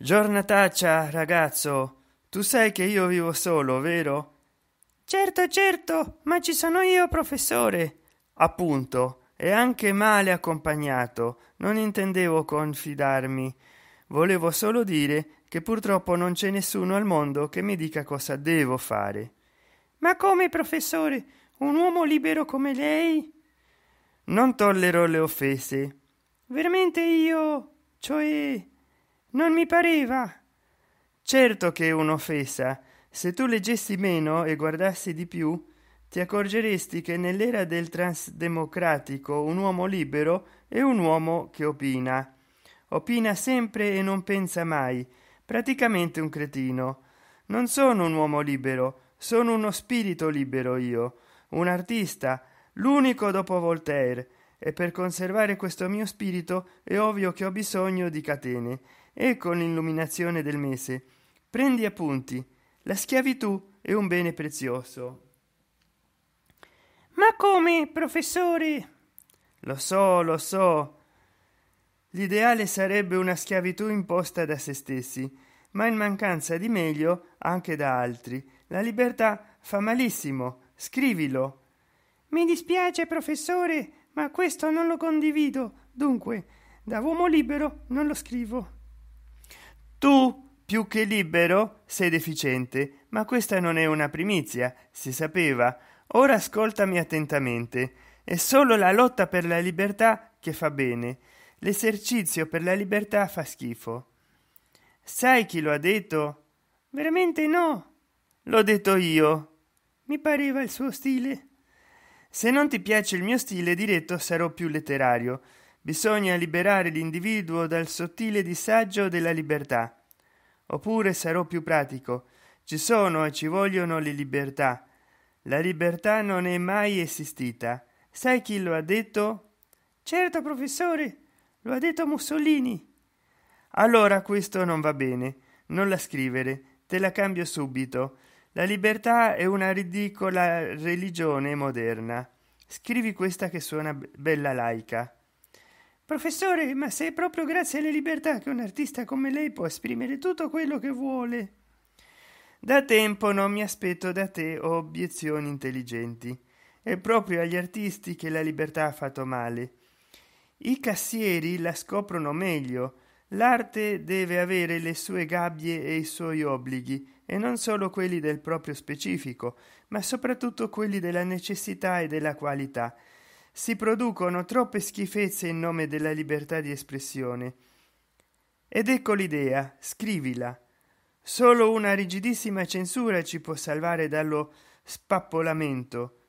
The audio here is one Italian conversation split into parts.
giornataccia ragazzo. Tu sai che io vivo solo vero? Certo certo ma ci sono io professore. Appunto e anche male accompagnato. Non intendevo confidarmi. Volevo solo dire che purtroppo non c'è nessuno al mondo che mi dica cosa devo fare. Ma come professore? Un uomo libero come lei? Non tollero le offese. Veramente io cioè non mi pareva. Certo che è un'offesa. Se tu leggessi meno e guardassi di più ti accorgeresti che nell'era del transdemocratico un uomo libero è un uomo che opina. Opina sempre e non pensa mai. Praticamente un cretino. Non sono un uomo libero sono uno spirito libero io un artista l'unico dopo voltaire. E per conservare questo mio spirito è ovvio che ho bisogno di catene e con l'illuminazione del mese. Prendi appunti la schiavitù è un bene prezioso. Ma come professore lo so lo so. L'ideale sarebbe una schiavitù imposta da se stessi ma in mancanza di meglio anche da altri. La libertà fa malissimo scrivilo. Mi dispiace professore ma questo non lo condivido. Dunque da uomo libero non lo scrivo tu più che libero sei deficiente ma questa non è una primizia si sapeva. Ora ascoltami attentamente. È solo la lotta per la libertà che fa bene. L'esercizio per la libertà fa schifo. Sai chi lo ha detto? Veramente no. L'ho detto io. Mi pareva il suo stile. Se non ti piace il mio stile diretto sarò più letterario bisogna liberare l'individuo dal sottile disagio della libertà. Oppure sarò più pratico. Ci sono e ci vogliono le libertà. La libertà non è mai esistita. Sai chi lo ha detto? Certo professore lo ha detto mussolini. Allora questo non va bene. Non la scrivere. Te la cambio subito. La libertà è una ridicola religione moderna. Scrivi questa che suona bella laica professore ma se è proprio grazie alle libertà che un artista come lei può esprimere tutto quello che vuole. Da tempo non mi aspetto da te obiezioni intelligenti. È proprio agli artisti che la libertà ha fatto male. I cassieri la scoprono meglio. L'arte deve avere le sue gabbie e i suoi obblighi e non solo quelli del proprio specifico ma soprattutto quelli della necessità e della qualità si producono troppe schifezze in nome della libertà di espressione. Ed ecco l'idea scrivila. Solo una rigidissima censura ci può salvare dallo spappolamento.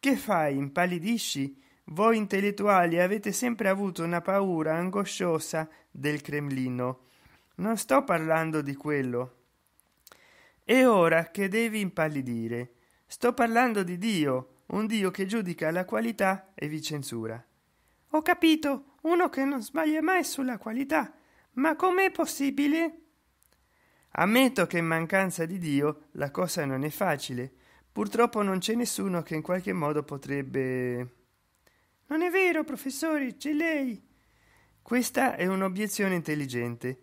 Che fai impallidisci? Voi intellettuali avete sempre avuto una paura angosciosa del cremlino. Non sto parlando di quello. E ora che devi impallidire. Sto parlando di dio un dio che giudica la qualità e vi censura. Ho capito uno che non sbaglia mai sulla qualità. Ma com'è possibile? Ammetto che in mancanza di dio la cosa non è facile. Purtroppo non c'è nessuno che in qualche modo potrebbe non è vero professore c'è lei. Questa è un'obiezione intelligente.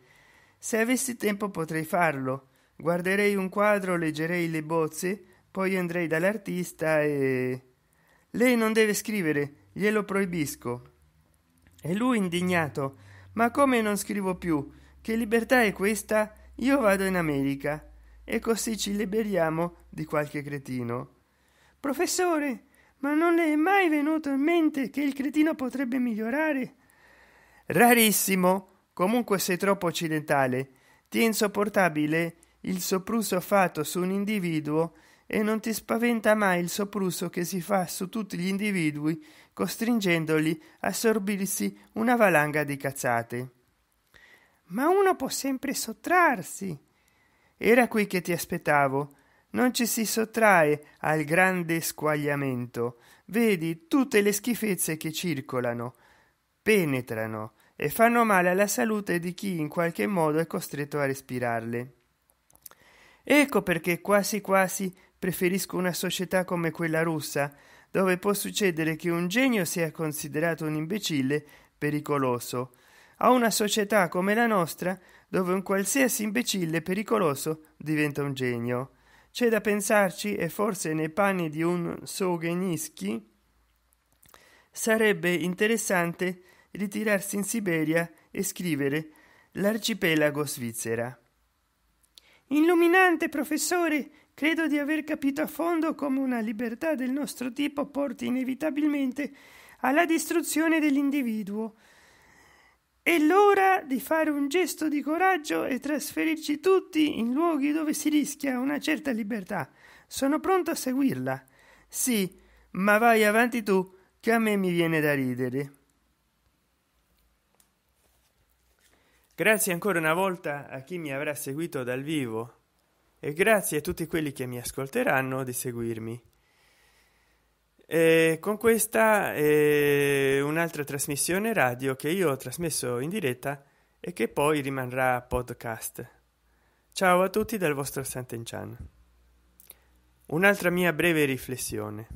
Se avessi tempo potrei farlo. Guarderei un quadro leggerei le bozze poi andrei dall'artista e lei non deve scrivere glielo proibisco. E lui indignato ma come non scrivo più? Che libertà è questa? Io vado in america. E così ci liberiamo di qualche cretino. Professore ma non le è mai venuto in mente che il cretino potrebbe migliorare? Rarissimo. Comunque sei troppo occidentale. Ti è insopportabile il sopruso fatto su un individuo e non ti spaventa mai il sopruso che si fa su tutti gli individui costringendoli a sorbirsi una valanga di cazzate. Ma uno può sempre sottrarsi. Era qui che ti aspettavo. Non ci si sottrae al grande squagliamento. Vedi tutte le schifezze che circolano penetrano e fanno male alla salute di chi in qualche modo è costretto a respirarle. Ecco perché quasi quasi preferisco una società come quella russa dove può succedere che un genio sia considerato un imbecille pericoloso a una società come la nostra dove un qualsiasi imbecille pericoloso diventa un genio c'è da pensarci e forse nei panni di un Sogenischi sarebbe interessante ritirarsi in Siberia e scrivere l'arcipelago svizzera. Illuminante, professore, credo di aver capito a fondo come una libertà del nostro tipo porti inevitabilmente alla distruzione dell'individuo. È l'ora di fare un gesto di coraggio e trasferirci tutti in luoghi dove si rischia una certa libertà. Sono pronto a seguirla. Sì, ma vai avanti tu, che a me mi viene da ridere. Grazie ancora una volta a chi mi avrà seguito dal vivo e grazie a tutti quelli che mi ascolteranno di seguirmi. E con questa è un'altra trasmissione radio che io ho trasmesso in diretta e che poi rimarrà podcast. Ciao a tutti dal vostro Sant'Enchan. Un'altra mia breve riflessione.